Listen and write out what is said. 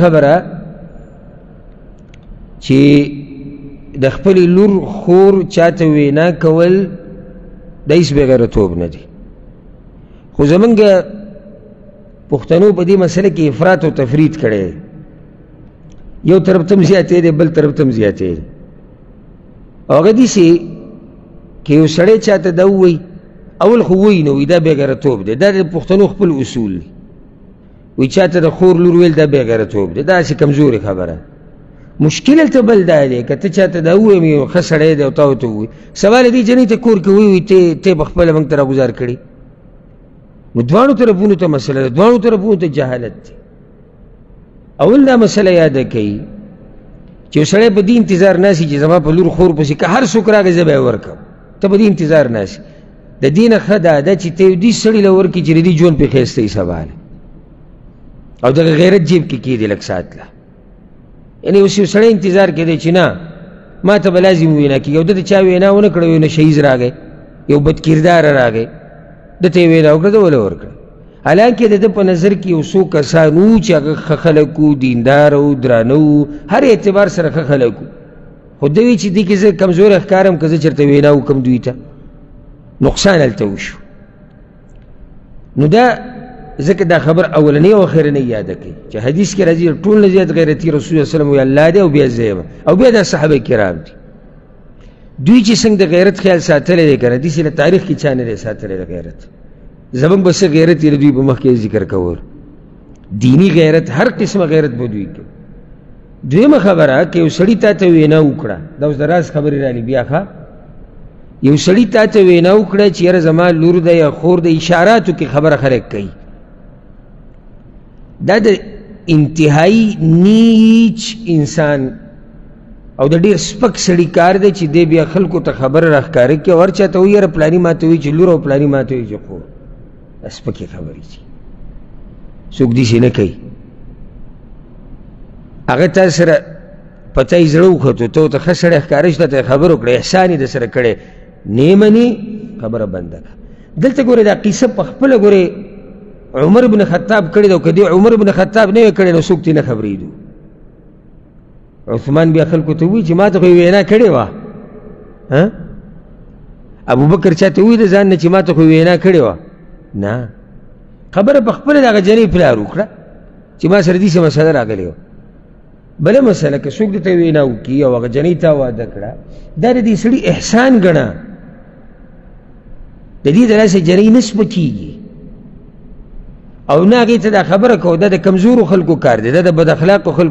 خبره چې د خپل لور خور چاته وینا کول د هیڅ بغیرتوب نه دی خو زمونږ پښتنو په دې مسله کې افراط او تفرید کړی یو طرف تم زیاتې دی بل طرف تم زیاتې دی او هغه دي چې که یو سړی چاته دا ووایي اول خو ووایي نه وایي دا بېګرتوب دی دا د پښتنو خپل اصول دی وی چاته د خور لور ویل دا بې غیرتوب دی دا چې کمزوري خبره مشکل ته بل دا دی که ته چاته دا وویم یو ښه سړی دی او تا ورته ووایي سوال دی جنۍ ته کور کې ووایي ته ته په خپله موږ ته راګزار کړي نو دواړو طرفونو ته مسله ده دواړو طرفونو ته جهالت دی اول دا مسله یاده کوي چې یو سړی په دې انتظار ناسي چې زما په لور خور پسې که هر څوک راغی زه به یې ورکړم ته په دې انتظار ناسي د دین ښه دا ده چې ته دې سړی لور کې چې دې جون په خېسته یې سوال او دغه غیرت جیب کې کې دې لک ساتله یعنی اوس یو سړی انتظار کې دی چې نه ما ته به لازم وینا کېږي او ده ته چا وینا ونه کړه وینا شهیز راغی یو بد کردار راغی ده ته یې وینا وکړه ده وله ورکړه حالانکه د ده په نظر کې یو څو کسان وو چې هغه ښه خلک وو دیندار وو درانه وو هر اعتبار سره ښه خلک وو خو ده وی چې دې کې زه کمزوری ښکارم که زه چېرته وینا وکړم دوی ته نقصان هلته وشو نو دا ځکه دا خبر اولنې او اخرنې یاده کوي چې حدیث کې راځي ټول نه زیات غیرتي رسول الله صلی الله علیه او بیا زیب او بیا د صحابه کرام دي دوی چې څنګه د غیرت خیال ساتلی دی که نه داسې له تاریخ کې چا نه دی ساتلی د غیرت زمونږ به څه غیرت یې دوی په مخکې ذکر کول دینی غیرت هر قسمه غیرت به دوی کوي دویمه خبره که یو سړی تا ته وینا وکړه دا اوس د راز خبرې رالي بیا ښه یو سړی تا ته وینا وکړه چې یاره زما لور ده یا خور ده اشاراتو کې خبره خلک کوي دا د انتهایی نیچ انسان او د ډیر سپک سړی کار دی چې دی بیا خلکو ته خبره راښکاره کړي او هر چا ته ووایي یاره پلاني ما ته وایي چې لور او پلاني ما ته وایي چې خور سپکې خبرې چې څوک داسې نه کوي هغه تا سره په تا یې زړه وختو ته ورته ښه سړی ښکاره شي ته خبر وکړه احسان یې درسره کړی نه یې مني خبره بنده کړه دلته ګورې دا قصه په خپله ګورې عمر بن خطاب کړې ده او که دې عمر بن خطاب نه وی کړې نو څوک ترې نه خبرېدو عثمان بیا خلکو ته وی چې ما ته خو وینا کړې وه ابو بکر چا ته ویل ځان نه چې ما ته خو وینا کړې وه نه خبره په خپله دغه جنې پلار وکړه چې ما سره داسې مسله راغلې وه بله مسله که څوک درته وینا وکړي او هغه جنۍ تا واده کړه دا د دې سړي احسان ګڼه د دې د لاسه جنۍ نه سپکېږي او نه هغې ته دا خبره کوه دا د کمزورو خلکو کار دی دا د بد اخلاقو خلکو